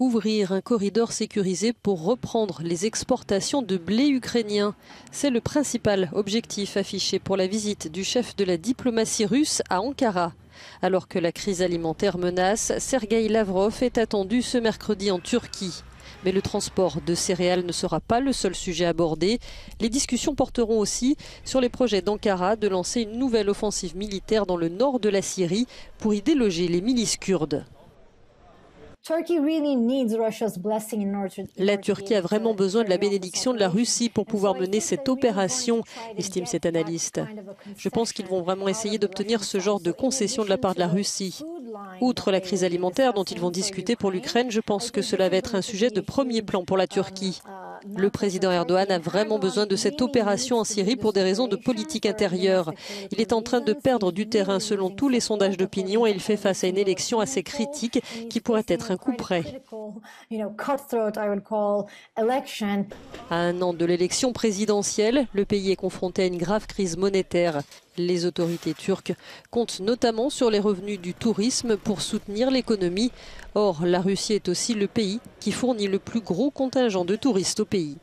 Ouvrir un corridor sécurisé pour reprendre les exportations de blé ukrainien. C'est le principal objectif affiché pour la visite du chef de la diplomatie russe à Ankara. Alors que la crise alimentaire menace, Sergei Lavrov est attendu ce mercredi en Turquie. Mais le transport de céréales ne sera pas le seul sujet abordé. Les discussions porteront aussi sur les projets d'Ankara de lancer une nouvelle offensive militaire dans le nord de la Syrie pour y déloger les milices kurdes. La Turquie a vraiment besoin de la bénédiction de la Russie pour pouvoir mener cette opération, estime cet analyste. Je pense qu'ils vont vraiment essayer d'obtenir ce genre de concession de la part de la Russie. Outre la crise alimentaire dont ils vont discuter pour l'Ukraine, je pense que cela va être un sujet de premier plan pour la Turquie. Le président Erdogan a vraiment besoin de cette opération en Syrie pour des raisons de politique intérieure. Il est en train de perdre du terrain selon tous les sondages d'opinion et il fait face à une élection assez critique qui pourrait être un coup près. À un an de l'élection présidentielle, le pays est confronté à une grave crise monétaire. Les autorités turques comptent notamment sur les revenus du tourisme pour soutenir l'économie. Or, la Russie est aussi le pays qui fournit le plus gros contingent de touristes au pays.